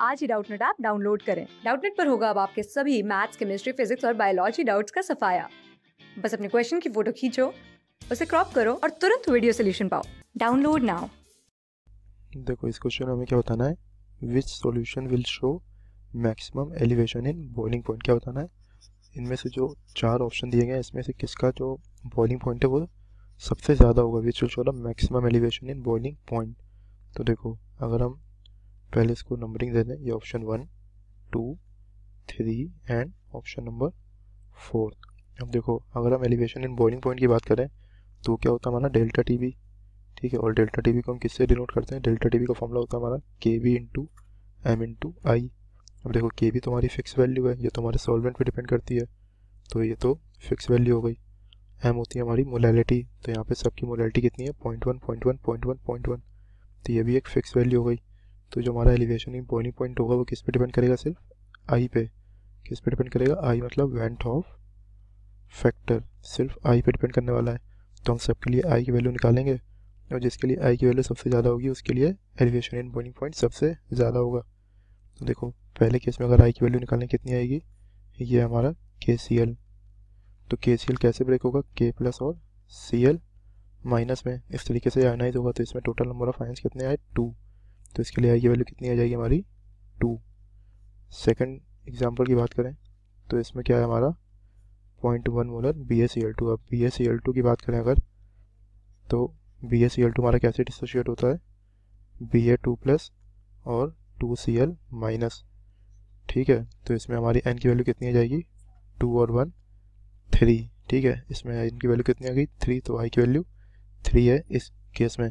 आज ही Doubtnut app download करें। डाउटनेट पर होगा अब आपके सभी मैथ्स, केमिस्ट्री, फिजिक्स और बायोलॉजी डाउट्स का सफाया। बस अपने क्वेश्चन की फ़ोटो खींचो, उसे क्रॉप करो और तुरंत वीडियो सोल्यूशन पाओ। Download now. देखो, इस क्वेश्चन में हमें क्या बताना है? Which solution will show maximum elevation in boiling point क्या बताना है? इनमें से जो चार ऑप्शन दिए गए हैं, इसमें से किसका जो बॉइलिंग पॉइंट है, वो सबसे ज़्यादा होगा। Which will show the maximum elevation in boiling point तो देखो, अगर हम पहले इसको नंबरिंग दे दें, ये option one two three and option number fourth अब देखो, अगर हम एलिवेशन इन बॉइलिंग पॉइंट की बात करें तो क्या होता है हमारा डेल्टा टी बी ठीक है, और डेल्टा टी बी को हम किससे डिनोट करते हैं? डेल्टा टी बी का फॉर्मूला होता है हमारा K B into M into I अब देखो के बी तो हमारी फिक्स वैल्यू है, ये तो हमारे सॉल्वेंट पे डिपेंड करती है। तो ये तो फिक्स वैल्यू हो गई। एम होती है हमारी मोलैलिटी तो यहाँ पे सबकी मोलैलिटी कितनी है? Point one point one point one point one तो ये भी एक फिक्स वैल्यू हो गई। तो जो हमारा एलिवेशन इन बॉइलिंग पॉइंट होगा, वो किस पे डिपेंड करेगा सिर्फ़? आई पे। किस पे डिपेंड करेगा? आई मतलब वेंट ऑफ़ फैक्टर सिर्फ़ आई पे डिपेंड करने वाला है। तो हम सबके लिए आई की वैल्यू निकालेंगे, और जिसके लिए आई की वैल्यू सबसे ज़्यादा होगी, उसके लिए एलिवेशन इन बॉइलिंग पॉइंट सबसे ज़्यादा होगा। तो देखो, पहले केस में अगर आई की वैल्यू निकालने कितनी आएगी? ये हमारा के सी एल तो के सी एल कैसे ब्रेक होगा? के प्लस और सी एल माइनस में। इस तरीके से आयनाइज होगा तो इसमें टोटल नंबर ऑफ़ आयंस कितने आए? टू तो इसके लिए आई की वैल्यू कितनी आ जाएगी हमारी? टू सेकेंड एग्ज़ाम्पल की बात करें तो इसमें क्या है हमारा? Point one molar B S L two अब बी एस एल टू की बात करें अगर तो बी एस एल टू हमारा कैसे डिसोशिएट होता है? बी ए टू प्लस और टू सी एल माइनस ठीक है तो इसमें हमारी एन की वैल्यू कितनी आ जाएगी? टू और वन थ्री ठीक है, इसमें एन की वैल्यू कितनी आ गई? थ्री तो आई की वैल्यू थ्री है इस केस में.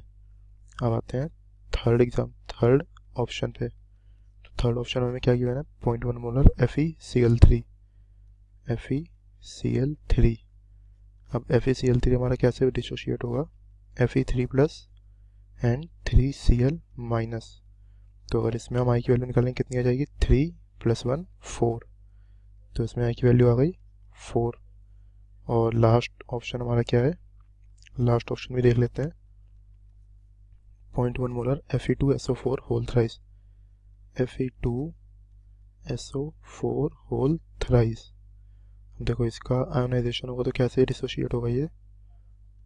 अब आते हैं थर्ड एग्ज़ाम थर्ड ऑप्शन पे तो थर्ड ऑप्शन में क्या गिवन है? Point one molar F E C L three F E C L three अब F E C L three हमारा कैसे डिसोशिएट होगा? F E three plus and three C L minus तो अगर इसमें हम आई की वैल्यू निकालेंगे कितनी आ जाएगी? थ्री प्लस वन फोर तो इसमें आई की वैल्यू आ गई फोर और लास्ट ऑप्शन हमारा क्या है? लास्ट ऑप्शन भी देख लेते हैं। Point one molar F E two S O four whole thrice F E two S O four whole thrice देखो इसका आयोनाइजेशन होगा तो कैसे डिसोशिएट होगा ये?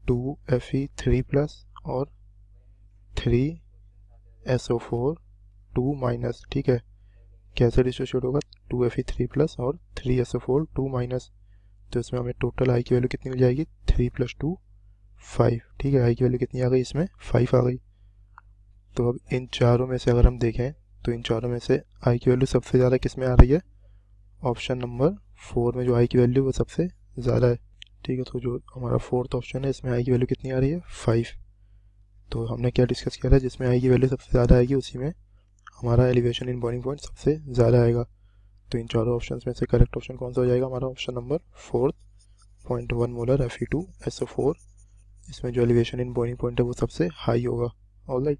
Two F E three plus और three S O four two minus ठीक है? कैसे डिसोशिएट होगा? Two F E three plus और three S O four two minus तो इसमें हमें टोटल आई की वैल्यू कितनी मिल जाएगी? थ्री प्लस टू फाइव ठीक है? आई की वैल्यू कितनी आ गई? इसमें फाइव आ गई। तो अब इन चारों में से अगर हम देखें तो इन चारों में से आई की वैल्यू सबसे ज़्यादा किसमें आ रही है? ऑप्शन नंबर फोर में जो आई की वैल्यू वो सबसे ज़्यादा है। ठीक है तो जो हमारा फोर्थ ऑप्शन है, इसमें आई की वैल्यू कितनी आ रही है? फाइव तो हमने क्या डिस्कस किया था, जिसमें आई की वैल्यू सबसे ज़्यादा आएगी, उसी में हमारा एलिवेशन इन बॉइलिंग पॉइंट सबसे ज़्यादा आएगा। तो इन चारों ऑप्शन में से करेक्ट ऑप्शन कौन सा हो जाएगा? हमारा option number fourth point one molar F E two S O four इसमें जो एलिवेशन इन बॉइलिंग पॉइंट है वो सबसे हाई होगा। All right